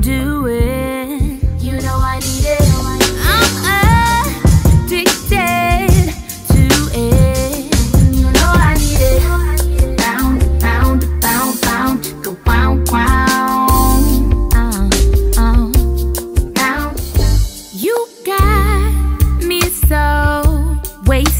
do it. You know I need it. I'm addicted to it. You know I need it. Go uh, uh. You got me so wasted.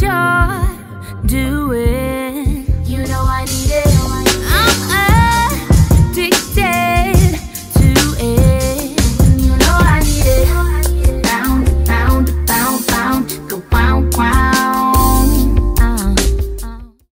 show.